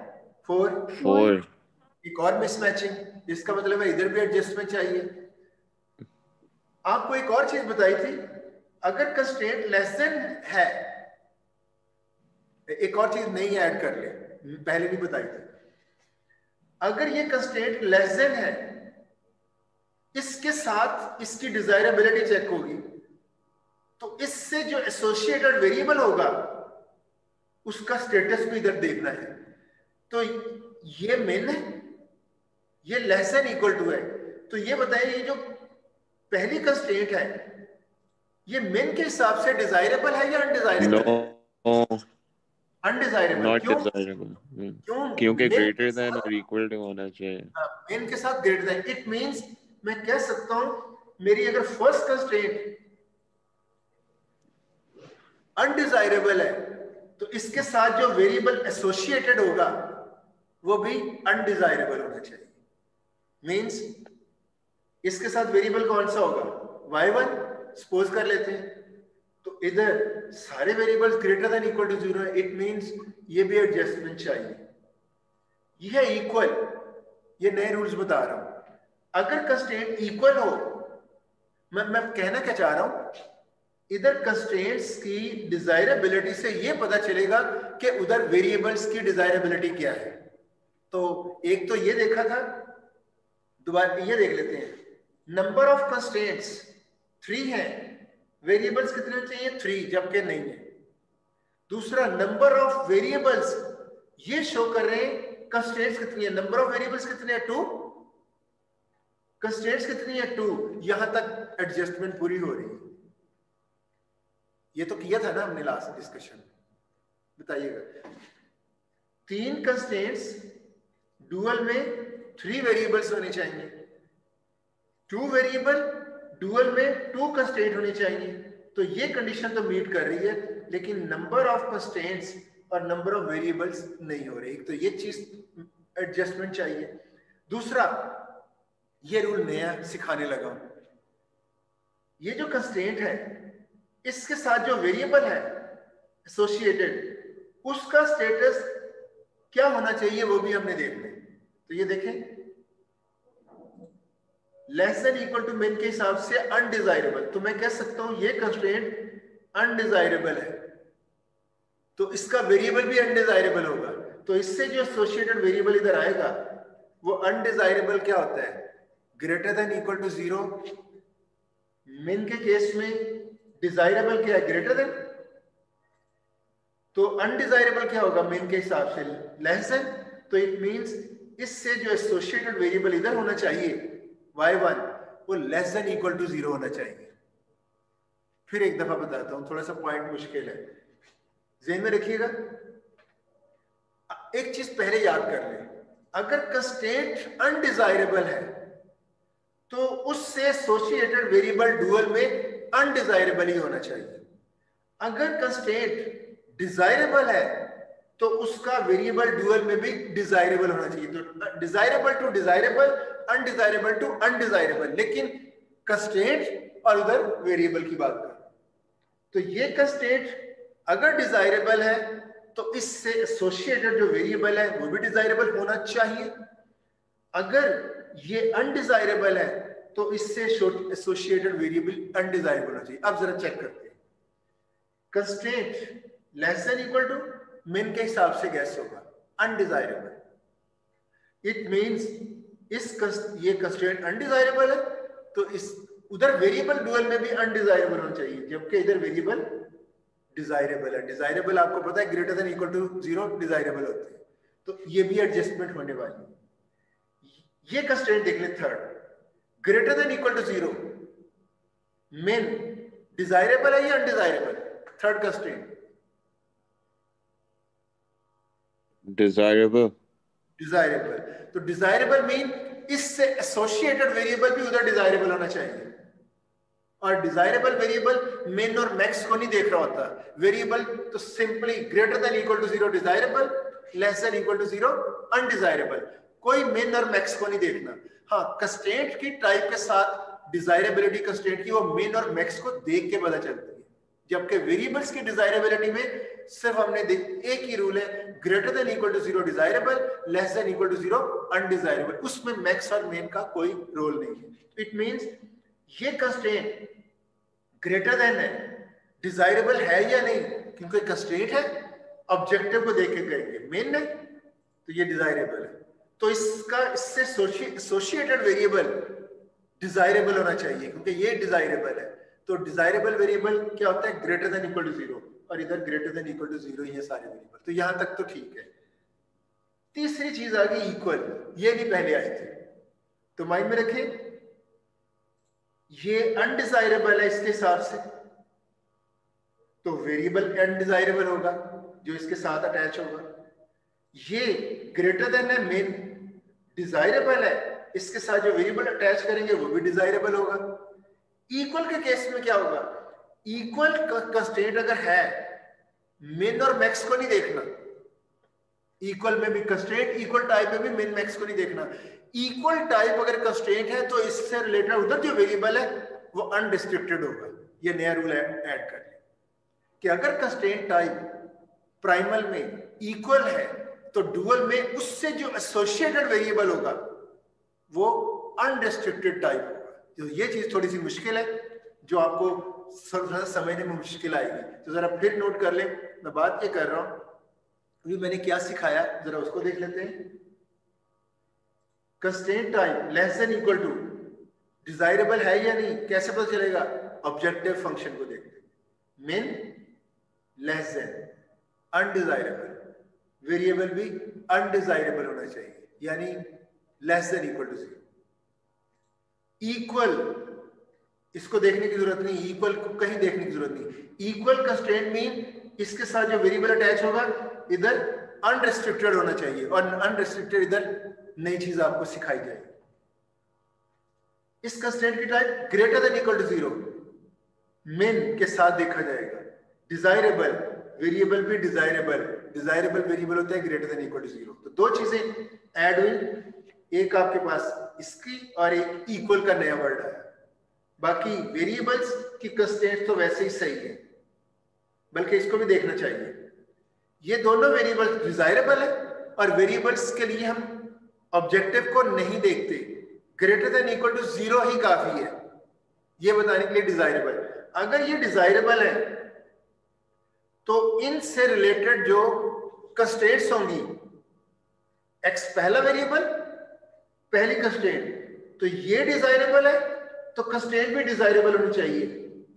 फोर फोर एक और मिसमैचिंग इसका मतलब है इधर भी एडजस्टमेंट चाहिए। आपको एक और चीज़ बताई थी। अगर कंस्ट्रेंट लेस देन है एक और चीज़ नहीं ऐड कर ले। पहले नहीं बताई थी। अगर ये कंस्ट्रेंट लेस देन है इसके साथ इसकी डिजायरेबिलिटी चेक होगी तो इससे जो एसोसिएटेड वेरिएबल होगा उसका स्टेटस भी इधर देखना है। तो ये मेन है ये लेस देन इक्वल टू है। तो ये बताइए ये जो पहली कंस्ट्रेंट है ये मेन के हिसाब से डिजायरेबल है या अनडिजायरेबल अनडिजायरेबल नॉट क्यों? डिजायरेबल क्यों? क्योंकि ग्रेटर देन और इक्वल टू होना चाहिए। मेन के साथ ग्रेटर देन इट मींस मैं कह सकता हूँ मेरी अगर फ़र्स्ट कंस्ट्रेंट अनडिजायरेबल है तो इसके साथ जो वेरिएबल एसोसिएटेड होगा, वो भी अनडिजायरेबल होना चाहिए। मींस इसके साथ वेरिएबल कौन सा होगा? Y1 सपोज़ कर लेते हैं। तो इधर सारे variables greater than equal to zero it means ये भी एडजस्टमेंट चाहिए। यह इक्वल ये नए रूल्स बता रहा हूँ। अगर कंस्ट्रेंट इक्वल हो, मैं मैं कहना क्या चाह रहा हूँ? इधर कंस्ट्रेंट्स की डिजायरेबिलिटी से ये पता चलेगा कि उधर वेरिएबल्स की डिजायरेबिलिटी क्या है। तो एक तो ये देखा था, दोबारा ये देख लेते हैं। नंबर ऑफ़ कंस्ट्रेंट्स थ्री है। वेरिएबल्स कितने चाहिए थ्री जबकि नहीं है। दूसरा नंबर ऑफ़ वेरिएबल्स ये शो कर रहे हैं कंस्ट्रेंट्स कितनी है? नंबर ऑफ़ वेरिएबल्स कितने हैं? टू कंस्ट्रेंट्स कितनी है? टू यहाँ तक एडजस्टमेंट पूरी हो रही है। ये तो किया था ना हमने लास्ट डिस्कशन बताइएगा। तीन कंस्टेंट्स डुअल में थ्री वेरिएबल्स होने चाहिए। टू वेरिएबल डुअल में टू कंस्टेंट होनी चाहिए। तो ये कंडीशन तो मीट कर रही है, लेकिन नंबर ऑफ़ कंस्टेंट्स और नंबर ऑफ़ वेरिएबल्स नहीं हो रहे। तो ये चीज़ एडजस्टमेंट चाहिए। दूसरा, ये रूल नया सिखाने लगा ये जो कंस्टेंट है इसके साथ जो वेरिएबल है एसोसिएटेड उसका स्टेटस क्या होना चाहिए वो भी हमने देखना तो ये देखें। Less than equal to min के हिसाब से अनडिजायरेबल तो मैं कह सकता हूँ ये कंस्ट्रेंट अनडिजायरेबल है। तो इसका वेरिएबल भी अनडिजायरेबल होगा। तो इससे जो एसोसिएटेड वेरिएबल इधर आएगा, वो अनडिजायरेबल क्या होता है? Greater than equal to zero min के केस में डिजायरेबल क्या है? ग्रेटर देन तो अनडिजायरेबल क्या होगा? मेन के हिसाब से लेस देन तो इट मींस इससे जो एसोसिएटेड वेरिएबल इधर होना चाहिए y1 वो less than equal to zero होना चाहिए। फिर एक दफ़ा बताता हूँ, थोड़ा सा पॉइंट मुश्किल है। जेन में रखिएगा। एक चीज़ पहले याद कर ले। अगर कंस्टेंट अनडिजायरेबल है तो उससे एसोसिएटेड वेरिएबल डुअल में अनडिजायरेबल ही होना चाहिए। अगर कंस्टेंट डिजायरेबल है तो उसका वेरिएबल डुअल में भी डिजायरेबल होना चाहिए। तो desirable to desirable undesirable to undesirable लेकिन कंस्टेंट और उधर वेरिएबल की बात कर तो ये कंस्टेंट अगर डिजायरेबल है तो इससे एसोसिएटेड जो वेरिएबल है, वो भी डिजायरेबल होना चाहिए। अगर ये अनडिजायरेबल है तो इससे एसोसिएटेड वेरिएबल अनडिजायरेबल होना चाहिए। अब जरा चेक करते हैं। Constant less than equal to min के हिसाब से गैस होगा। अनडिजायरेबल इट मींस इस ये कंस्ट्रेंट अनडिजायरेबल है तो इस उधर वेरिएबल डुअल में भी अनडिजायरेबल होना चाहिए, जबकि इधर वेरिएबल डिजायरेबल है। डिजायरेबल आपको पता है greater than equal to zero desirable होते हैं। तो ये भी एडजस्टमेंट होने वाली है। ये कंस्ट्रेंट देख ले third greater than equal to zero min desirable है या undesirable third constraint desirable desirable तो डिजायरेबल मीन इससे एसोसिएटेड वेरिएबल भी उधर डिजायरेबल होना चाहिए। और डिजायरेबल वेरिएबल मेन और मैक्स को नहीं देख रहा होता। वेरिएबल तो simply greater than equal to zero desirable less than equal to zero undesirable कोई मेन और मैक्स को नहीं देखना। हाँ कंस्टेंट की टाइप के साथ डिजायरेबिलिटी कंस्टेंट की वो मेन और मैक्स को देख के पता चलती है। जबकि वेरिएबल्स की डिजायरेबिलिटी में सिर्फ़ हमने एक ही रूल है greater than equal to zero desirable less than equal to zero undesirable उसमें मैक्स और मेन का कोई रोल नहीं है। इट मींस ये कंस्टेंट ग्रेटर देन है डिजायरेबल है या नहीं, क्योंकि कंस्ट्रेंट है ऑब्जेक्टिव को देख के कहेंगे। मेन नहीं तो ये डिजायरेबल है। तो इसका, इससे एसोसिएटेड वेरिएबल डिजायरेबल होना चाहिए, क्योंकि ये डिजायरेबल है। तो डिजायरेबल वेरिएबल क्या होता है? Greater than equal to zero और इधर greater than equal to zero ये सारे वेरिएबल तो यहाँ तक तो ठीक है। तीसरी चीज़ आ गई इक्वल ये नहीं पहले आई थी। तो माइंड में रखें, ये अनडिजायरेबल है इसके हिसाब से। तो वेरिएबल अनडिजायरेबल होगा, जो इसके साथ अटैच होगा। ये ग्रेटर देन है मेन डिजायरेबल है, इसके साथ जो वेरिएबल अटैच करेंगे, वो भी डिजायरेबल होगा। इक्वल के केस में क्या होगा? इक्वल कंस्टेंट अगर है मिन और मैक्स को नहीं देखना। इक्वल में भी कंस्टेंट इक्वल टाइप में भी मिन मैक्स को नहीं देखना। इक्वल टाइप अगर कंस्टेंट है तो इससे रिलेटेड उधर जो वेरिएबल है, वो अनडिस्क्रिप्टेड होगा। ये नया रूल ऐड कर ले कि अगर कंस्टेंट टाइप प्राइमल में इक्वल है तो डुअल में उससे जो एसोसिएटेड वेरिएबल होगा, वो अनडिस्ट्रिक्टेड टाइप होगा। तो ये चीज़ थोड़ी सी मुश्किल है, जो आपको समझने में मुश्किल आएगी। तो जरा फिर नोट कर ले। मैं बात ये कर रहा हूँ। अभी मैंने क्या सिखाया, जरा उसको देख लेते हैं। Constant time less than equal to desirable है या नहीं, कैसे पता चलेगा? ऑब्जेक्टिव फ़ंक्शन को देखते min less than undesirable variable भी अनडिजायरेबल होना चाहिए, यानी less than equal to zero equal इसको देखने की ज़रूरत नहीं इक्वल को कहीं देखने की ज़रूरत नहीं. इक्वल कंस्ट्रेंट मीन इसके साथ जो वेरिएबल अटैच होगा, इधर अनरिस्ट्रिक्टेड होना चाहिए, और अनरिस्ट्रिक्टेड इधर नई चीज़ आपको सिखाई जाएगी इस कंस्टेंट की type greater than equal to zero min के साथ देखा जाएगा. डिजायरेबल वेरिएबल भी डिजायरेबल डिजायरेबल वेरिएबल होता है greater than equal to zero तो दो चीज़ें ऐड हुई, एक आपके पास इसकी और एक इक्वल का नया वर्ड आया। बाकी वेरिएबल्स की कंस्टेंट तो वैसे ही सही है, बल्कि इसको भी देखना चाहिए। ये दोनों वेरिएबल्स डिजायरेबल है और वेरिएबल्स के लिए हम ऑब्जेक्टिव को नहीं देखते। Greater than equal to zero ही काफ़ी है, ये बताने के लिए डिजायरेबल अगर ये डिजायरेबल है तो इनसे रिलेटेड जो कंस्टेंट्स होंगी एक्स पहला वेरिएबल पहली कंस्टेंट तो ये डिजायरेबल है तो कंस्टेंट भी डिजायरेबल होनी चाहिए।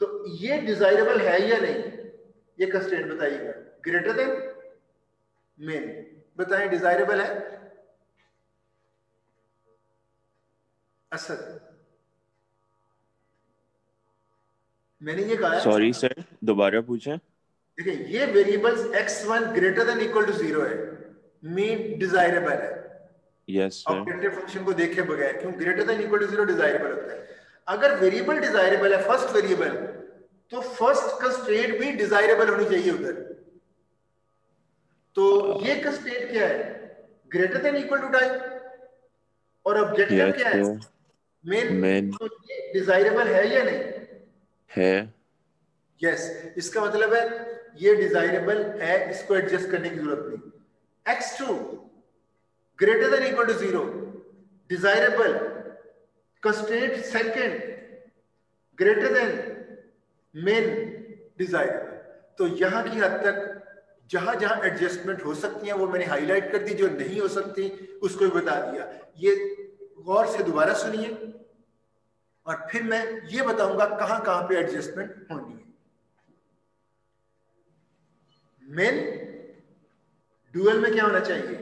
तो ये डिजायरेबल है या नहीं, ये कंस्टेंट बताइएगा। ग्रेटर देन मेन बताएँ डिजायरेबल है? असद मैंने ये कहा सॉरी सर दोबारा पूछें। देखिए ये variables x1 greater than equal to zero है मीन डिजायरेबल है। यस सर ऑब्जेक्टिव फ़ंक्शन को देखे बगैर क्यों? Greater than equal to zero desirable होता है। अगर वेरिएबल डिजायरेबल है फ़र्स्ट वेरिएबल तो फ़र्स्ट कंस्ट्रेंट भी डिजायरेबल होनी चाहिए उधर। तो ये कंस्ट्रेंट क्या है? Greater than equal to type और ऑब्जेक्टिव yes, क्या है? मेन मेन तो ये डिजायरेबल है या नहीं? है। यस yes, इसका मतलब है ये डिजायरेबल है, इसको एडजस्ट करने की ज़रूरत नहीं। X two greater than equal to zero desirable constraint second, greater than, main, desirable तो यहाँ की हद तक जहाँ जहाँ एडजस्टमेंट हो सकती है, वो मैंने हाईलाइट कर दी, जो नहीं हो सकती, उसको भी बता दिया। ये गौर से दोबारा सुनिए। और फिर मैं ये बताऊँगा कहाँ कहाँ पे एडजस्टमेंट होनी है मेन डुअल में क्या होना चाहिए?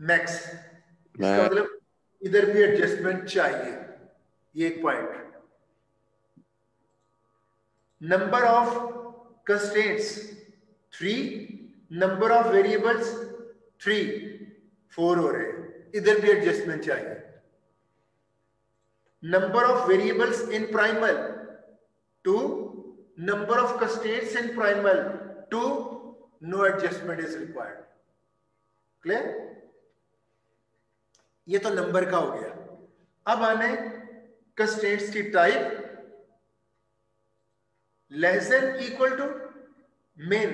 मैक्स इसका मतलब इधर भी एडजस्टमेंट चाहिए। ये एक point number of constants three number of variables three four हो रहे हैं। इधर भी एडजस्टमेंट चाहिए। Number of variables in primal two number of constants in primal two no adjustment is required clear ये तो नंबर का हो गया। अब आने कंस्टेंट्स की type less than equal to min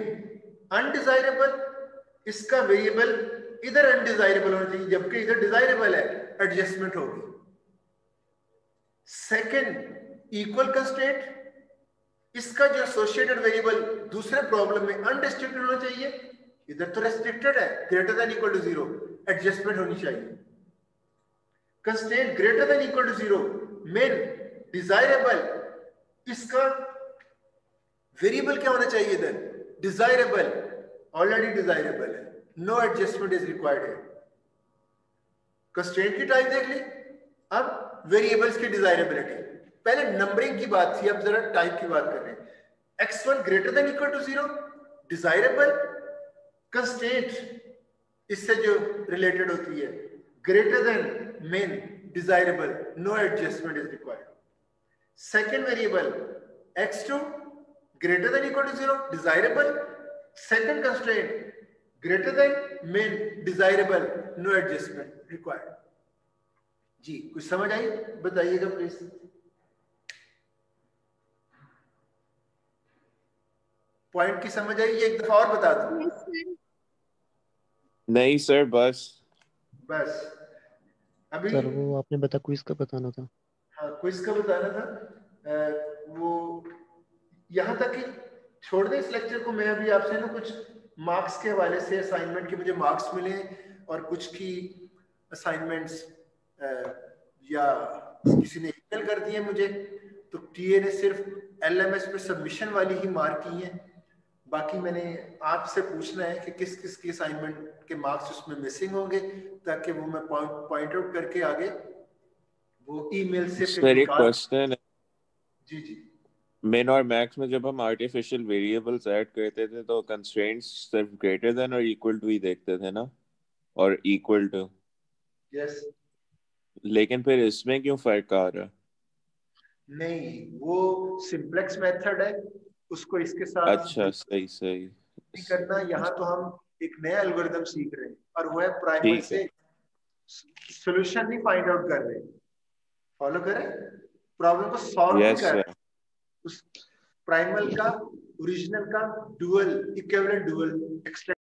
undesirable इसका वेरिएबल इधर अनडिजायरेबल होना चाहिए, जबकि इधर डिजायरेबल है एडजस्टमेंट होगी। सेकंड इक्वल कंस्टेंट इसका जो एसोसिएटेड वेरिएबल दूसरे प्रॉब्लम में अनडिस्ट्रिक्टेड होना चाहिए। इधर तो रेस्ट्रिक्टेड है greater than equal to zero adjustment होनी चाहिए। Constant greater than equal to zero min desirable इसका वेरिएबल क्या होना चाहिए इधर? डिजायरेबल ऑलरेडी डिजायरेबल है। नो एडजस्टमेंट इज़ रिक्वायर्ड है। कंस्टेंट की टाइप देख ली। अब वेरिएबल्स की डिजायरेबिलिटी पहले नंबरिंग की बात थी, अब जरा टाइप की बात कर रहे हैं। X one greater than equal to zero desirable constant इससे जो रिलेटेड होती है। Greater than min desirable no adjustment is required second variable X two greater than equal to zero desirable second constant greater than min desirable no adjustment required जी, कुछ समझ आई? बताइएगा please point की समझ आई? ये एक दफ़ा और बता दो। नहीं सर बस। बस। अभी सर वो आपने बता क्विज का बताना था? हाँ क्विज का बताना था? आ, वो यहाँ तक कि छोड़ दें इस लेक्चर को मैं अभी आपसे ना कुछ मार्क्स के हवाले से असाइनमेंट के मुझे मार्क्स मिले और कुछ की असाइनमेंट्स या किसी ने ईमेल कर दिए मुझे तो टीए ने सिर्फ़ एलएमएस पे सबमिशन वाली ही मार्क की हैं। बाकी मैंने आपसे पूछना है कि किस किस की असाइनमेंट के मार्क्स उसमें मिसिंग होंगे ताकि वो मैं पॉइंट आउट करके आगे वो ईमेल से सर एक क्वेश्चन जी जी। मिन और मैक्स में जब हम आर्टिफिशियल वेरिएबल्स ऐड करते थे तो कंस्ट्रेंट्स सिर्फ़ ग्रेटर देन और इक्वल टू ही देखते थे ना? और इक्वल टू यस लेकिन फिर इसमें क्यों फ़र्क आ रहा? नहीं वो सिंप्लेक्स मेथड है। उसको इसके साथ अच्छा सही सही। करना यहाँ तो हम एक नया एल्गोरिदम सीख रहे हैं और वो है प्राइमल से सोल्यूशन नहीं फाइंड आउट कर रहे फॉलो करें? प्रॉब्लम को सॉल्व yes, कर रहे उस प्राइमल का ओरिजिनल का डुअल इक्विवेलेंट डुअल